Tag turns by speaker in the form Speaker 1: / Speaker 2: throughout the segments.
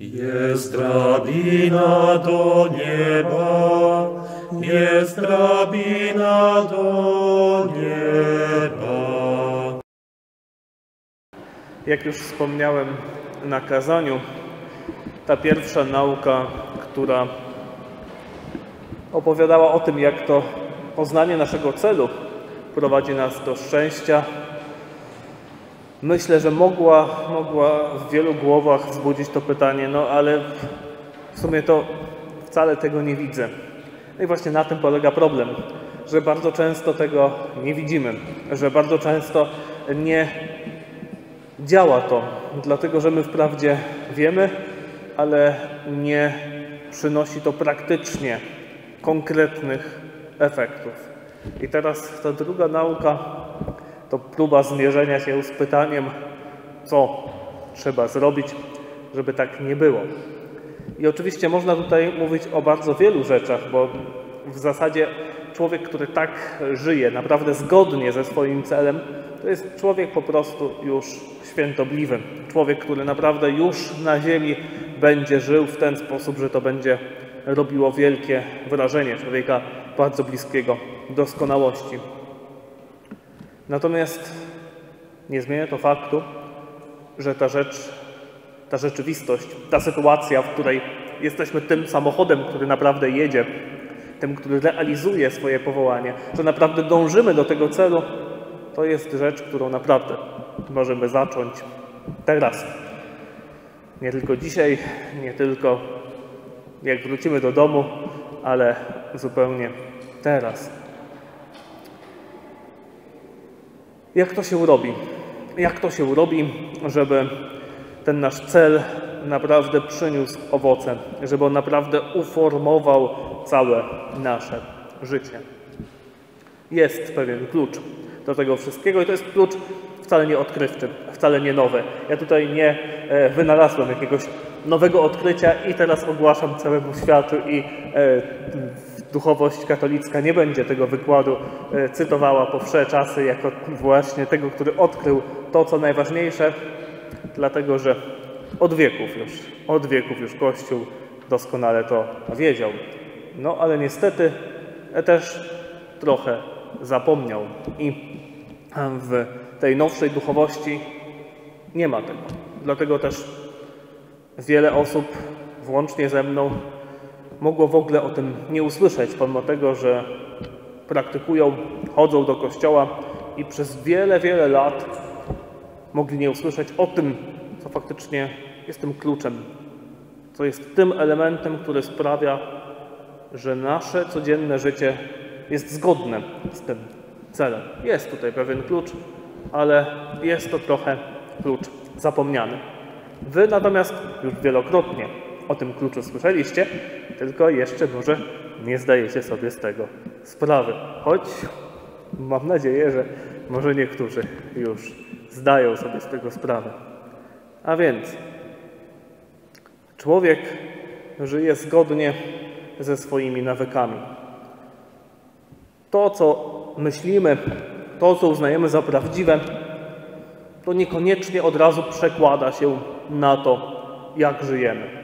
Speaker 1: Jest drabina do nieba, jest drabina do nieba.
Speaker 2: Jak już wspomniałem na kazaniu, ta pierwsza nauka, która opowiadała o tym, jak to poznanie naszego celu prowadzi nas do szczęścia, myślę, że mogła, mogła w wielu głowach wzbudzić to pytanie, no ale w sumie to wcale tego nie widzę. No i właśnie na tym polega problem, że bardzo często tego nie widzimy, że bardzo często nie działa to, dlatego że my wprawdzie wiemy, ale nie przynosi to praktycznie konkretnych efektów. I teraz ta druga nauka to próba zmierzenia się z pytaniem, co trzeba zrobić, żeby tak nie było. I oczywiście można tutaj mówić o bardzo wielu rzeczach, bo w zasadzie człowiek, który tak żyje, naprawdę zgodnie ze swoim celem, to jest człowiek po prostu już świętobliwy. Człowiek, który naprawdę już na ziemi będzie żył w ten sposób, że to będzie robiło wielkie wrażenie człowieka bardzo bliskiego doskonałości. Natomiast nie zmienia to faktu, że ta rzecz, ta rzeczywistość, ta sytuacja, w której jesteśmy tym samochodem, który naprawdę jedzie, tym, który realizuje swoje powołanie, że naprawdę dążymy do tego celu, to jest rzecz, którą naprawdę możemy zacząć teraz. Nie tylko dzisiaj, nie tylko jak wrócimy do domu, ale zupełnie teraz. Jak to się robi? Jak to się robi, żeby ten nasz cel naprawdę przyniósł owoce, żeby on naprawdę uformował całe nasze życie? Jest pewien klucz do tego wszystkiego i to jest klucz wcale nie odkrywczy, wcale nie nowy. Ja tutaj nie e, wynalazłem jakiegoś nowego odkrycia i teraz ogłaszam całemu światu i e, duchowość katolicka nie będzie tego wykładu e, cytowała po wsze czasy jako właśnie tego, który odkrył to, co najważniejsze, dlatego że od wieków już, od wieków już Kościół doskonale to wiedział. No ale niestety też trochę zapomniał i w tej nowszej duchowości nie ma tego. Dlatego też wiele osób, włącznie ze mną, mogło w ogóle o tym nie usłyszeć, pomimo tego, że praktykują, chodzą do kościoła i przez wiele, wiele lat mogli nie usłyszeć o tym, co faktycznie jest tym kluczem, co jest tym elementem, który sprawia, że nasze codzienne życie jest zgodne z tym celem. Jest tutaj pewien klucz, ale jest to trochę klucz zapomniany. Wy natomiast już wielokrotnie o tym kluczu słyszeliście, tylko jeszcze może nie zdajecie sobie z tego sprawy. Choć mam nadzieję, że może niektórzy już zdają sobie z tego sprawę. A więc człowiek żyje zgodnie ze swoimi nawykami. To, co myślimy, to, co uznajemy za prawdziwe, to niekoniecznie od razu przekłada się na to, jak żyjemy.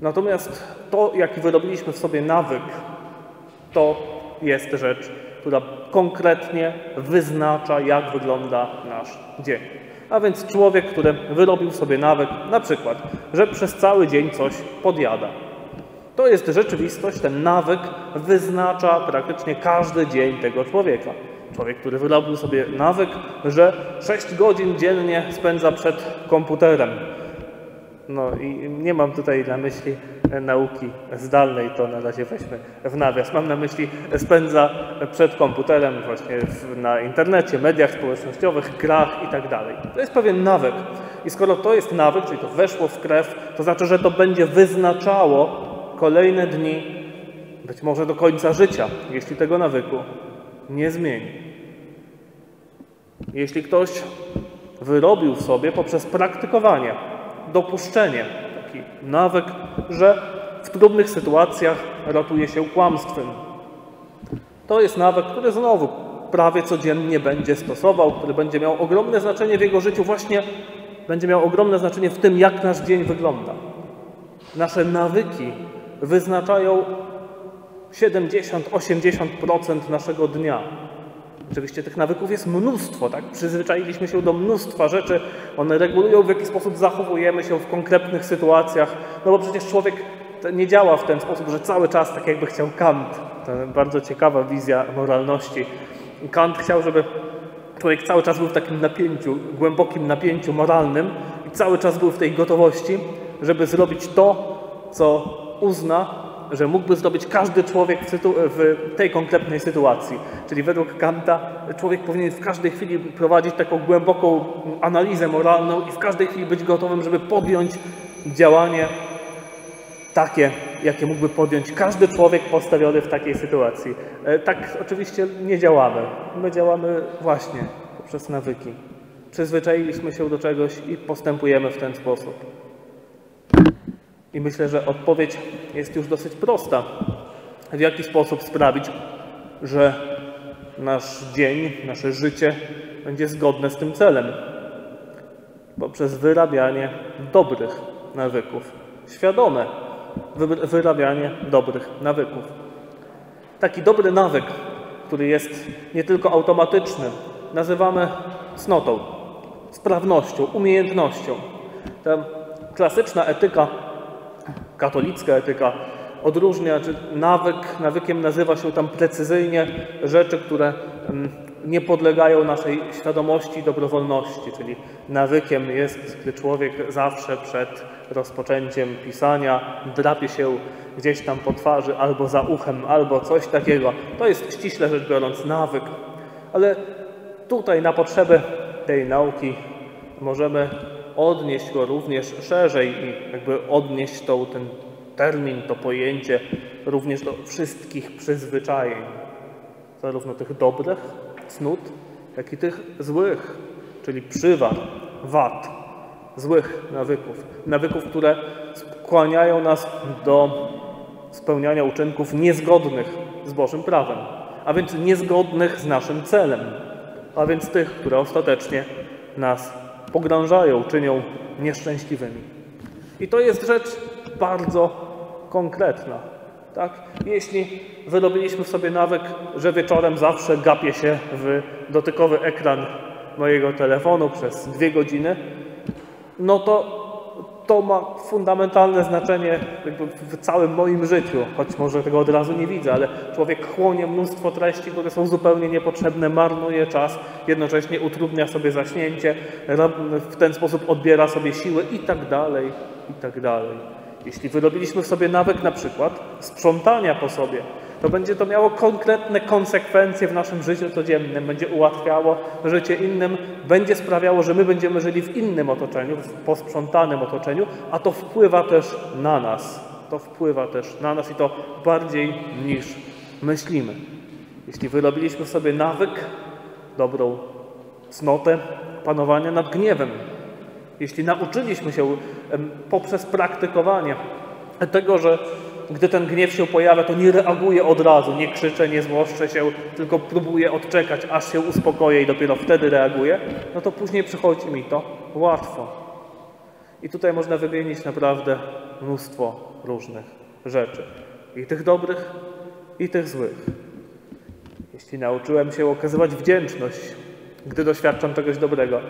Speaker 2: Natomiast to, jaki wyrobiliśmy w sobie nawyk, to jest rzecz, która konkretnie wyznacza, jak wygląda nasz dzień. A więc człowiek, który wyrobił sobie nawyk, na przykład, że przez cały dzień coś podjada. To jest rzeczywistość, ten nawyk wyznacza praktycznie każdy dzień tego człowieka. Człowiek, który wyrobił sobie nawyk, że 6 godzin dziennie spędza przed komputerem. No i nie mam tutaj na myśli nauki zdalnej, to na razie weźmy w nawias. Mam na myśli spędza przed komputerem, właśnie na internecie, mediach społecznościowych, grach i tak. To jest pewien nawyk. I skoro to jest nawyk, czyli to weszło w krew, to znaczy, że to będzie wyznaczało kolejne dni, być może do końca życia, jeśli tego nawyku nie zmieni. Jeśli ktoś wyrobił w sobie poprzez praktykowanie, dopuszczenie, taki nawyk, że w trudnych sytuacjach ratuje się kłamstwem. To jest nawyk, który znowu prawie codziennie będzie stosował, który będzie miał ogromne znaczenie w jego życiu właśnie będzie miał ogromne znaczenie w tym, jak nasz dzień wygląda. Nasze nawyki wyznaczają 70-80% naszego dnia. Oczywiście tych nawyków jest mnóstwo, tak? Przyzwyczailiśmy się do mnóstwa rzeczy, one regulują w jaki sposób zachowujemy się w konkretnych sytuacjach, no bo przecież człowiek nie działa w ten sposób, że cały czas tak jakby chciał Kant. To bardzo ciekawa wizja moralności. Kant chciał, żeby człowiek cały czas był w takim napięciu, głębokim napięciu moralnym i cały czas był w tej gotowości, żeby zrobić to, co uzna że mógłby zrobić każdy człowiek w, w, tej konkretnej sytuacji. Czyli według Kanta człowiek powinien w każdej chwili prowadzić taką głęboką analizę moralną i w każdej chwili być gotowym, żeby podjąć działanie takie, jakie mógłby podjąć każdy człowiek postawiony w takiej sytuacji. E, tak oczywiście nie działamy. My działamy właśnie poprzez nawyki. Przyzwyczailiśmy się do czegoś i postępujemy w ten sposób. I myślę, że odpowiedź jest już dosyć prosta. W jaki sposób sprawić, że nasz dzień, nasze życie będzie zgodne z tym celem? Poprzez wyrabianie dobrych nawyków. Świadome wyrabianie dobrych nawyków. Taki dobry nawyk, który jest nie tylko automatyczny, nazywamy cnotą, sprawnością, umiejętnością. Ta klasyczna etyka katolicka etyka odróżnia, czy nawyk, nawykiem nazywa się tam precyzyjnie rzeczy, które mm, nie podlegają naszej świadomości i dobrowolności, czyli nawykiem jest, gdy człowiek zawsze przed rozpoczęciem pisania drapie się gdzieś tam po twarzy albo za uchem, albo coś takiego. To jest ściśle rzecz biorąc nawyk. Ale tutaj na potrzeby tej nauki możemy odnieść go również szerzej i jakby odnieść to, ten termin, to pojęcie również do wszystkich przyzwyczajeń, zarówno tych dobrych, cnót, jak i tych złych, czyli przywar, wad, złych nawyków. Nawyków, które skłaniają nas do spełniania uczynków niezgodnych z Bożym prawem, a więc niezgodnych z naszym celem, a więc tych, które ostatecznie nas pogrążają, czynią nieszczęśliwymi. I to jest rzecz bardzo konkretna. Tak? Jeśli wyrobiliśmy sobie nawyk, że wieczorem zawsze gapię się w dotykowy ekran mojego telefonu przez dwie godziny, no to to ma fundamentalne znaczenie w całym moim życiu, choć może tego od razu nie widzę, ale człowiek chłonie mnóstwo treści, które są zupełnie niepotrzebne, marnuje czas, jednocześnie utrudnia sobie zaśnięcie, w ten sposób odbiera sobie siły i tak dalej, i tak dalej. Jeśli wyrobiliśmy sobie nawyk na przykład sprzątania po sobie, to będzie to miało konkretne konsekwencje w naszym życiu codziennym, będzie ułatwiało życie innym, będzie sprawiało, że my będziemy żyli w innym otoczeniu, w posprzątanym otoczeniu, a to wpływa też na nas. To wpływa też na nas i to bardziej niż myślimy. Jeśli wyrobiliśmy sobie nawyk, dobrą cnotę panowania nad gniewem, jeśli nauczyliśmy się poprzez praktykowanie tego, że gdy ten gniew się pojawia, to nie reaguję od razu, nie krzyczę, nie złoszczę się, tylko próbuję odczekać, aż się uspokoję i dopiero wtedy reaguję, no to później przychodzi mi to łatwo. I tutaj można wymienić naprawdę mnóstwo różnych rzeczy. I tych dobrych, i tych złych. Jeśli nauczyłem się okazywać wdzięczność, gdy doświadczam czegoś dobrego,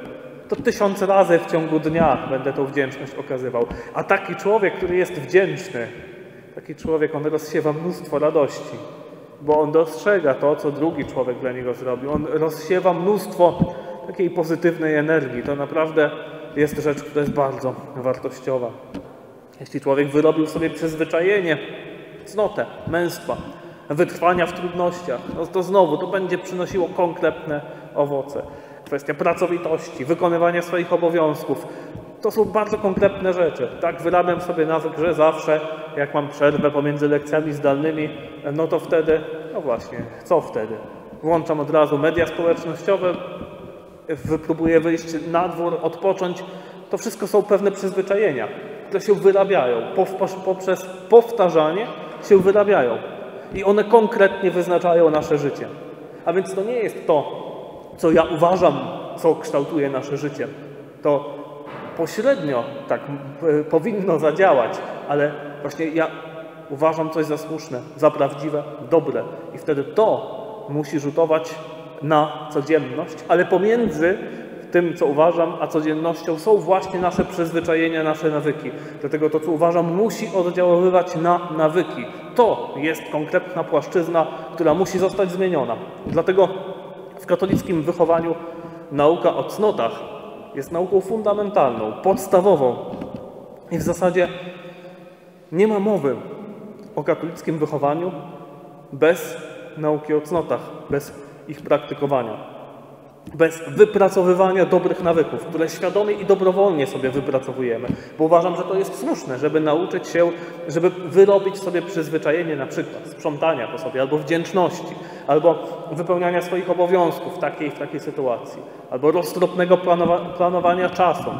Speaker 2: to tysiąc razy w ciągu dnia będę tą wdzięczność okazywał. A taki człowiek, który jest wdzięczny, Taki człowiek, on rozsiewa mnóstwo radości, bo on dostrzega to, co drugi człowiek dla niego zrobił. On rozsiewa mnóstwo takiej pozytywnej energii. To naprawdę jest rzecz, która jest bardzo wartościowa. Jeśli człowiek wyrobił sobie przyzwyczajenie, cnotę, męstwa, wytrwania w trudnościach, no to znowu to będzie przynosiło konkretne owoce. Kwestia pracowitości, wykonywania swoich obowiązków, to są bardzo konkretne rzeczy. Tak, wyrabiam sobie nawyk, że zawsze, jak mam przerwę pomiędzy lekcjami zdalnymi, no to wtedy, no właśnie, co wtedy? Włączam od razu media społecznościowe, wypróbuję wyjść na dwór, odpocząć. To wszystko są pewne przyzwyczajenia, które się wyrabiają. Poprzez powtarzanie się wyrabiają. I one konkretnie wyznaczają nasze życie. A więc to nie jest to, co ja uważam, co kształtuje nasze życie. To pośrednio tak y, powinno zadziałać, ale właśnie ja uważam coś za słuszne, za prawdziwe, dobre i wtedy to musi rzutować na codzienność, ale pomiędzy tym, co uważam, a codziennością są właśnie nasze przyzwyczajenia, nasze nawyki. Dlatego to, co uważam, musi oddziaływać na nawyki. To jest konkretna płaszczyzna, która musi zostać zmieniona. Dlatego w katolickim wychowaniu nauka o cnotach jest nauką fundamentalną, podstawową. I w zasadzie nie ma mowy o katolickim wychowaniu bez nauki o cnotach, bez ich praktykowania bez wypracowywania dobrych nawyków, które świadomie i dobrowolnie sobie wypracowujemy, bo uważam, że to jest słuszne, żeby nauczyć się, żeby wyrobić sobie przyzwyczajenie na przykład sprzątania po sobie, albo wdzięczności, albo wypełniania swoich obowiązków w takiej w takiej sytuacji, albo roztropnego planowa planowania czasu,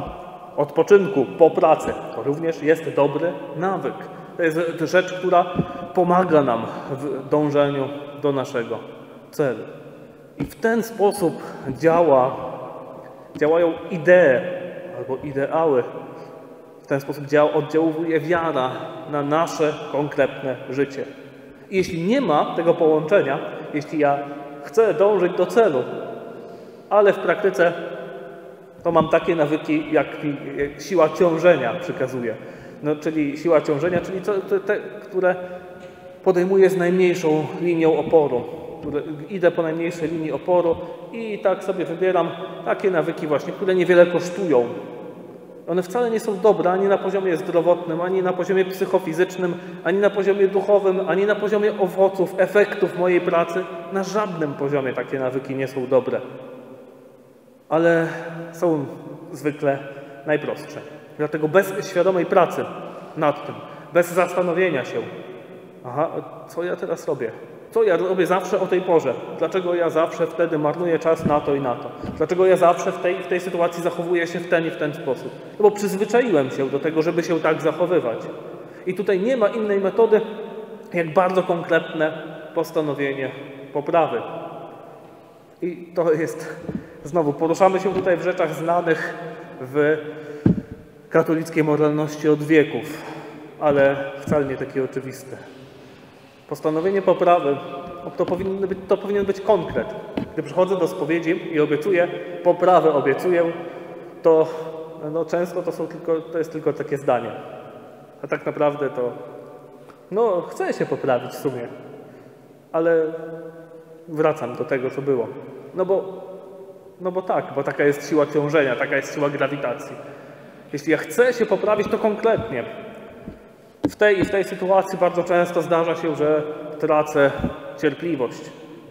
Speaker 2: odpoczynku po pracy. To również jest dobry nawyk. To jest rzecz, która pomaga nam w dążeniu do naszego celu. I w ten sposób działa, działają idee albo ideały. W ten sposób działa, oddziałuje wiara na nasze konkretne życie. I jeśli nie ma tego połączenia, jeśli ja chcę dążyć do celu, ale w praktyce to mam takie nawyki, jak siła ciążenia przykazuje. No, czyli siła ciążenia, czyli te, które podejmuję z najmniejszą linią oporu idę po najmniejszej linii oporu i tak sobie wybieram takie nawyki właśnie, które niewiele kosztują. One wcale nie są dobre ani na poziomie zdrowotnym, ani na poziomie psychofizycznym, ani na poziomie duchowym, ani na poziomie owoców, efektów mojej pracy. Na żadnym poziomie takie nawyki nie są dobre. Ale są zwykle najprostsze. Dlatego bez świadomej pracy nad tym, bez zastanowienia się, aha, co ja teraz robię? Co ja robię zawsze o tej porze? Dlaczego ja zawsze wtedy marnuję czas na to i na to? Dlaczego ja zawsze w tej, w tej sytuacji zachowuję się w ten i w ten sposób? No bo przyzwyczaiłem się do tego, żeby się tak zachowywać. I tutaj nie ma innej metody, jak bardzo konkretne postanowienie poprawy. I to jest, znowu, poruszamy się tutaj w rzeczach znanych w katolickiej moralności od wieków, ale wcale nie takie oczywiste. Postanowienie poprawy to powinien, być, to powinien być konkret. Gdy przychodzę do spowiedzi i obiecuję, poprawę obiecuję, to no, często to, są tylko, to jest tylko takie zdanie. A tak naprawdę to no, chcę się poprawić w sumie, ale wracam do tego, co było. No bo, no bo tak, bo taka jest siła ciążenia, taka jest siła grawitacji. Jeśli ja chcę się poprawić, to konkretnie. W tej i w tej sytuacji bardzo często zdarza się, że tracę cierpliwość.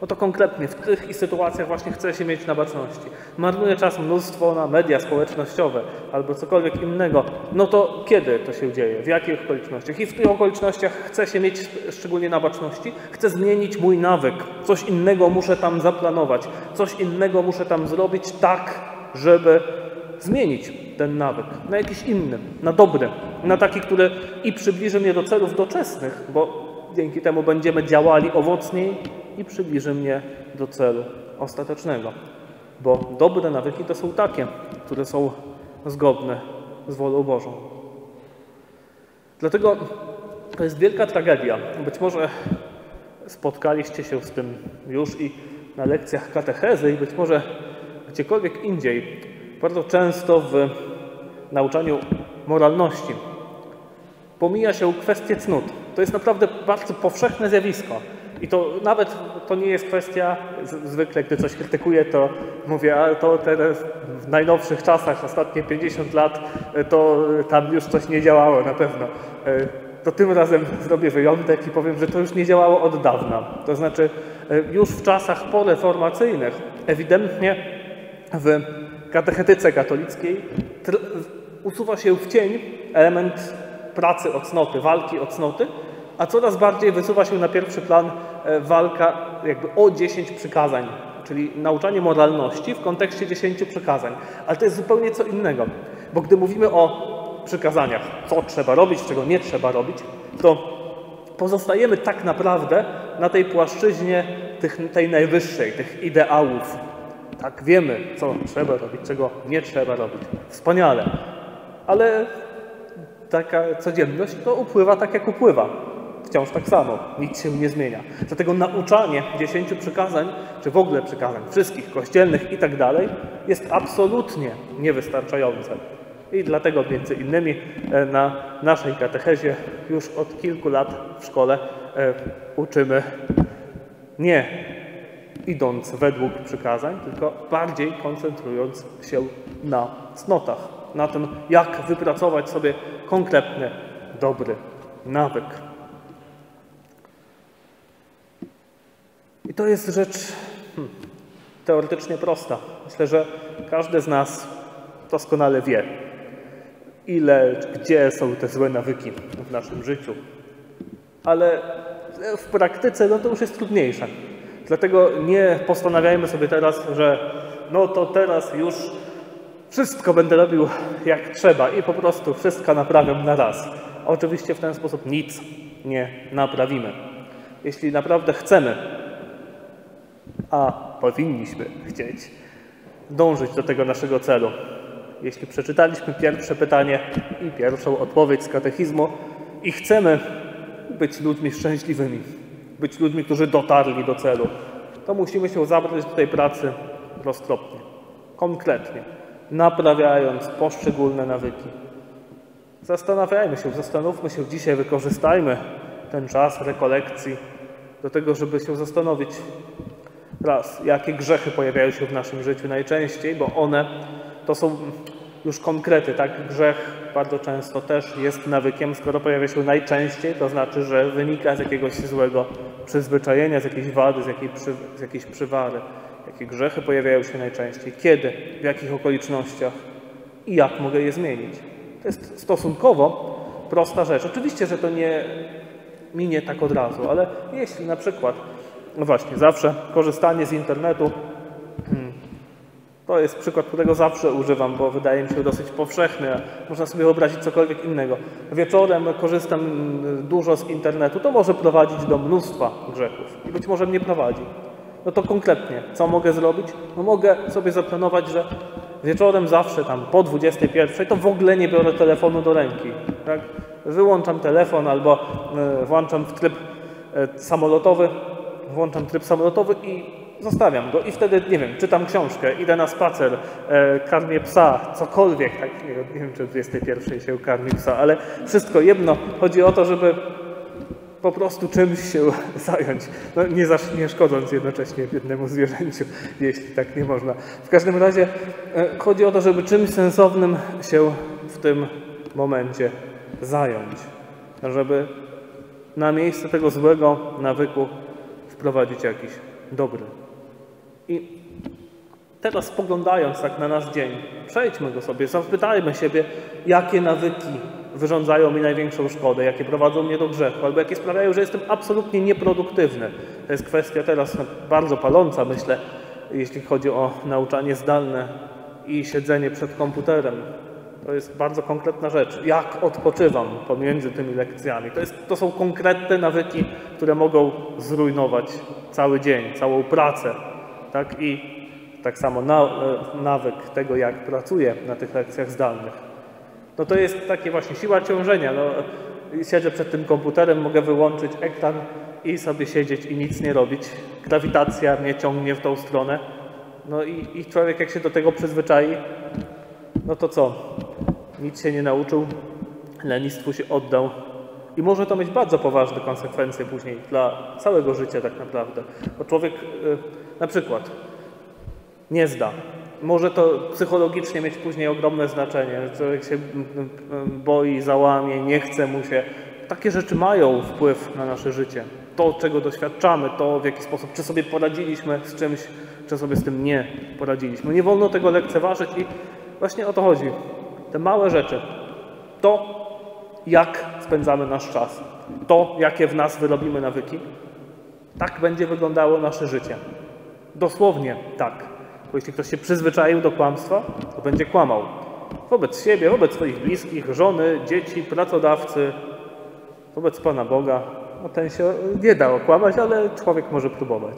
Speaker 2: No to konkretnie w tych sytuacjach właśnie chce się mieć na baczności. Marnuję czas mnóstwo na media społecznościowe albo cokolwiek innego. No to kiedy to się dzieje? W jakich okolicznościach? I w tych okolicznościach chcę się mieć szczególnie na baczności. Chcę zmienić mój nawyk. Coś innego muszę tam zaplanować. Coś innego muszę tam zrobić tak, żeby zmienić ten nawyk na jakiś inny, na dobry, na taki, który i przybliży mnie do celów doczesnych, bo dzięki temu będziemy działali owocniej i przybliży mnie do celu ostatecznego. Bo dobre nawyki to są takie, które są zgodne z wolą Bożą. Dlatego to jest wielka tragedia. Być może spotkaliście się z tym już i na lekcjach katechezy, i być może gdziekolwiek indziej bardzo często w nauczaniu moralności pomija się kwestię cnót. To jest naprawdę bardzo powszechne zjawisko. I to nawet to nie jest kwestia, zwykle gdy coś krytykuję, to mówię, a to teraz w najnowszych czasach, ostatnie 50 lat, to tam już coś nie działało na pewno. E, to tym razem zrobię wyjątek i powiem, że to już nie działało od dawna. To znaczy e, już w czasach poreformacyjnych ewidentnie w katechetyce katolickiej usuwa się w cień element pracy o cnoty, walki o cnoty, a coraz bardziej wysuwa się na pierwszy plan e, walka jakby o dziesięć przykazań, czyli nauczanie moralności w kontekście dziesięciu przykazań. Ale to jest zupełnie co innego, bo gdy mówimy o przykazaniach, co trzeba robić, czego nie trzeba robić, to pozostajemy tak naprawdę na tej płaszczyźnie tych, tej najwyższej, tych ideałów, tak, wiemy, co trzeba robić, czego nie trzeba robić. Wspaniale. ale taka codzienność to upływa tak, jak upływa. Wciąż tak samo, nic się nie zmienia. Dlatego nauczanie dziesięciu przykazań, czy w ogóle przykazań, wszystkich kościelnych i tak dalej, jest absolutnie niewystarczające. I dlatego między innymi e, na naszej katechezie już od kilku lat w szkole e, uczymy nie idąc według przykazań, tylko bardziej koncentrując się na cnotach, na tym, jak wypracować sobie konkretny, dobry nawyk. I to jest rzecz hmm, teoretycznie prosta. Myślę, że każdy z nas doskonale wie, ile, gdzie są te złe nawyki w naszym życiu. Ale w praktyce no to już jest trudniejsze. Dlatego nie postanawiajmy sobie teraz, że no to teraz już wszystko będę robił jak trzeba i po prostu wszystko naprawię na raz. Oczywiście w ten sposób nic nie naprawimy. Jeśli naprawdę chcemy, a powinniśmy chcieć, dążyć do tego naszego celu, jeśli przeczytaliśmy pierwsze pytanie i pierwszą odpowiedź z katechizmu i chcemy być ludźmi szczęśliwymi, być ludźmi, którzy dotarli do celu, to musimy się zabrać do tej pracy roztropnie, konkretnie, naprawiając poszczególne nawyki. Zastanawiajmy się, zastanówmy się dzisiaj, wykorzystajmy ten czas rekolekcji do tego, żeby się zastanowić raz, jakie grzechy pojawiają się w naszym życiu najczęściej, bo one to są już konkrety, tak? Grzech bardzo często też jest nawykiem, skoro pojawia się najczęściej, to znaczy, że wynika z jakiegoś złego przyzwyczajenia, z jakiejś wady, z, jakiej przy, z jakiejś przywary. Jakie grzechy pojawiają się najczęściej, kiedy, w jakich okolicznościach i jak mogę je zmienić. To jest stosunkowo prosta rzecz. Oczywiście, że to nie minie tak od razu, ale jeśli na przykład, no właśnie, zawsze korzystanie z internetu to jest przykład, którego zawsze używam, bo wydaje mi się dosyć powszechny. Można sobie wyobrazić cokolwiek innego. Wieczorem korzystam dużo z internetu. To może prowadzić do mnóstwa grzechów i być może mnie prowadzi. No to konkretnie, co mogę zrobić? No mogę sobie zaplanować, że wieczorem zawsze tam po 21 to w ogóle nie biorę telefonu do ręki. Tak? Wyłączam telefon albo e, włączam w tryb e, samolotowy, włączam tryb samolotowy i zostawiam go i wtedy, nie wiem, czytam książkę, idę na spacer, e, karmię psa, cokolwiek, tak, nie, wiem, czy w 21 się karmi psa, ale wszystko jedno. Chodzi o to, żeby po prostu czymś się zająć, no, nie, nie szkodząc jednocześnie jednemu zwierzęciu, jeśli tak nie można. W każdym razie e, chodzi o to, żeby czymś sensownym się w tym momencie zająć, żeby na miejsce tego złego nawyku wprowadzić jakiś dobry. I teraz spoglądając tak na nasz dzień, przejdźmy go sobie, zapytajmy siebie, jakie nawyki wyrządzają mi największą szkodę, jakie prowadzą mnie do grzechu, albo jakie sprawiają, że jestem absolutnie nieproduktywny. To jest kwestia teraz bardzo paląca, myślę, jeśli chodzi o nauczanie zdalne i siedzenie przed komputerem. To jest bardzo konkretna rzecz. Jak odpoczywam pomiędzy tymi lekcjami? To, jest, to są konkretne nawyki, które mogą zrujnować cały dzień, całą pracę, tak? I tak samo na, e, nawyk tego, jak pracuję na tych lekcjach zdalnych. No to jest takie właśnie siła ciążenia. No, siedzę przed tym komputerem, mogę wyłączyć ekran i sobie siedzieć i nic nie robić. Grawitacja mnie ciągnie w tą stronę. No i, i człowiek jak się do tego przyzwyczai, no to co? Nic się nie nauczył, lenistwu się oddał. I może to mieć bardzo poważne konsekwencje później dla całego życia tak naprawdę. Bo człowiek y, na przykład nie zda. Może to psychologicznie mieć później ogromne znaczenie. Człowiek się boi, załamie, nie chce mu się. Takie rzeczy mają wpływ na nasze życie. To, czego doświadczamy, to w jaki sposób, czy sobie poradziliśmy z czymś, czy sobie z tym nie poradziliśmy. Nie wolno tego lekceważyć i właśnie o to chodzi. Te małe rzeczy. To, jak spędzamy nasz czas. To, jakie w nas wyrobimy nawyki. Tak będzie wyglądało nasze życie. Dosłownie tak. Bo jeśli ktoś się przyzwyczaił do kłamstwa, to będzie kłamał. Wobec siebie, wobec swoich bliskich, żony, dzieci, pracodawcy, wobec Pana Boga. No ten się nie da okłamać, ale człowiek może próbować.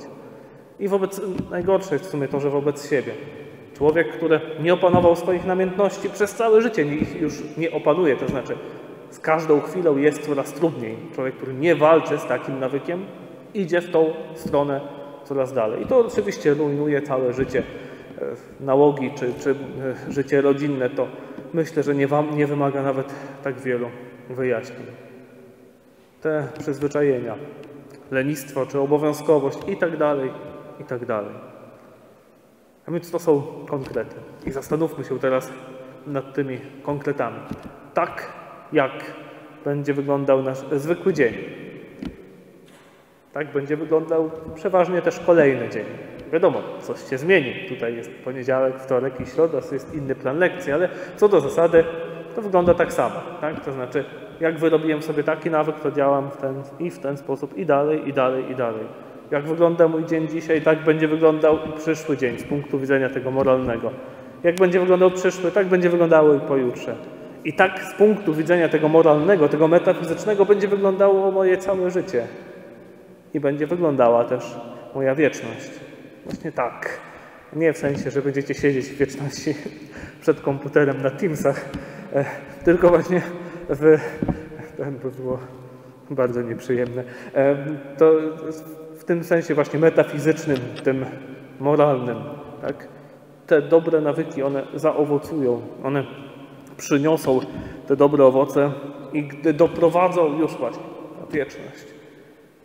Speaker 2: I wobec, najgorsze jest w sumie to, że wobec siebie. Człowiek, który nie opanował swoich namiętności przez całe życie, ich już nie opanuje, to znaczy z każdą chwilą jest coraz trudniej. Człowiek, który nie walczy z takim nawykiem, idzie w tą stronę coraz dalej. I to oczywiście rujnuje całe życie. E, nałogi czy, czy e, życie rodzinne to myślę, że nie, wam, nie wymaga nawet tak wielu wyjaśnień. Te przyzwyczajenia, lenistwo czy obowiązkowość i tak dalej, i tak dalej. A więc to są konkrety. I zastanówmy się teraz nad tymi konkretami. Tak jak będzie wyglądał nasz zwykły dzień. Tak będzie wyglądał przeważnie też kolejny dzień. Wiadomo, coś się zmieni. Tutaj jest poniedziałek, wtorek i środa, jest inny plan lekcji, ale co do zasady, to wygląda tak samo. Tak? To znaczy, jak wyrobiłem sobie taki nawyk, to działam w ten, i w ten sposób, i dalej, i dalej, i dalej. Jak wygląda mój dzień dzisiaj, tak będzie wyglądał i przyszły dzień z punktu widzenia tego moralnego. Jak będzie wyglądał przyszły, tak będzie wyglądało i pojutrze. I tak z punktu widzenia tego moralnego, tego metafizycznego będzie wyglądało moje całe życie. I będzie wyglądała też moja wieczność. Właśnie tak. Nie w sensie, że będziecie siedzieć w wieczności przed komputerem na Teamsach, e, tylko właśnie w... To by było bardzo nieprzyjemne. To w tym sensie właśnie metafizycznym, tym moralnym. Tak? Te dobre nawyki, one zaowocują, one przyniosą te dobre owoce i gdy doprowadzą już właśnie na wieczność,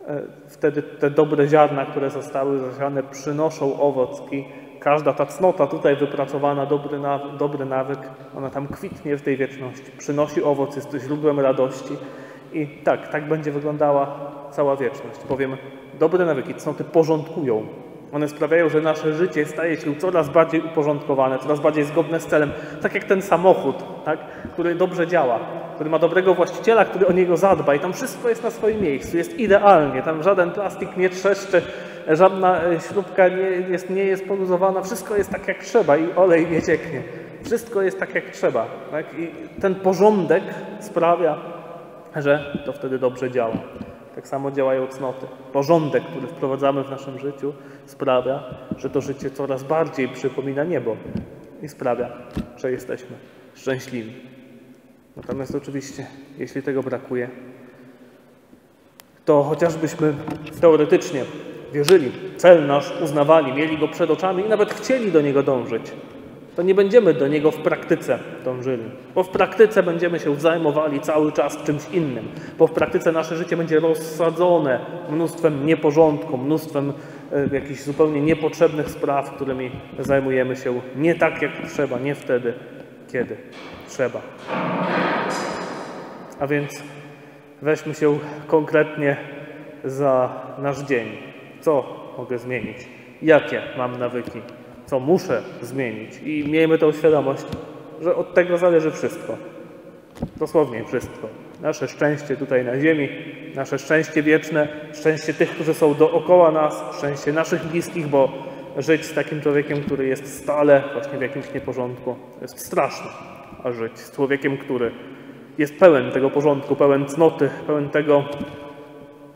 Speaker 2: e, wtedy te dobre ziarna, które zostały zasiane, przynoszą owoc i każda ta cnota tutaj wypracowana, dobry, nawyk, dobry nawyk, ona tam kwitnie w tej wieczności, przynosi owoc, jest źródłem radości. I tak, tak będzie wyglądała cała wieczność. Bowiem dobre nawyki, cnoty porządkują one sprawiają, że nasze życie staje się coraz bardziej uporządkowane, coraz bardziej zgodne z celem. Tak jak ten samochód, tak? który dobrze działa, który ma dobrego właściciela, który o niego zadba i tam wszystko jest na swoim miejscu, jest idealnie. Tam żaden plastik nie trzeszczy, żadna e, śrubka nie jest, nie jest poluzowana, wszystko jest tak jak trzeba i olej nie cieknie. Wszystko jest tak jak trzeba. Tak? I ten porządek sprawia, że to wtedy dobrze działa. Tak samo działają cnoty. Porządek, który wprowadzamy w naszym życiu, sprawia, że to życie coraz bardziej przypomina niebo i sprawia, że jesteśmy szczęśliwi. Natomiast oczywiście, jeśli tego brakuje, to chociażbyśmy teoretycznie wierzyli, cel nasz uznawali, mieli go przed oczami i nawet chcieli do niego dążyć, to nie będziemy do niego w praktyce dążyli, bo w praktyce będziemy się zajmowali cały czas czymś innym, bo w praktyce nasze życie będzie rozsadzone mnóstwem nieporządku, mnóstwem jakichś zupełnie niepotrzebnych spraw, którymi zajmujemy się nie tak jak trzeba, nie wtedy, kiedy trzeba. A więc weźmy się konkretnie za nasz dzień. Co mogę zmienić? Jakie mam nawyki? co muszę zmienić. I miejmy tą świadomość, że od tego zależy wszystko. Dosłownie wszystko. Nasze szczęście tutaj na ziemi, nasze szczęście wieczne, szczęście tych, którzy są dookoła nas, szczęście naszych bliskich, bo żyć z takim człowiekiem, który jest stale właśnie w jakimś nieporządku, jest straszne. A żyć z człowiekiem, który jest pełen tego porządku, pełen cnoty, pełen tego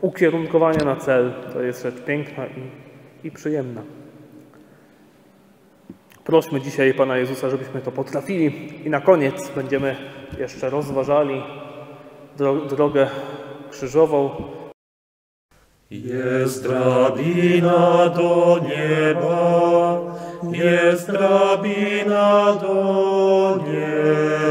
Speaker 2: ukierunkowania na cel, to jest rzecz piękna i, i przyjemna. Prośmy dzisiaj Pana Jezusa, żebyśmy to potrafili. I na koniec będziemy jeszcze rozważali drogę krzyżową.
Speaker 1: Jest drabina do nieba, jest drabina do nieba.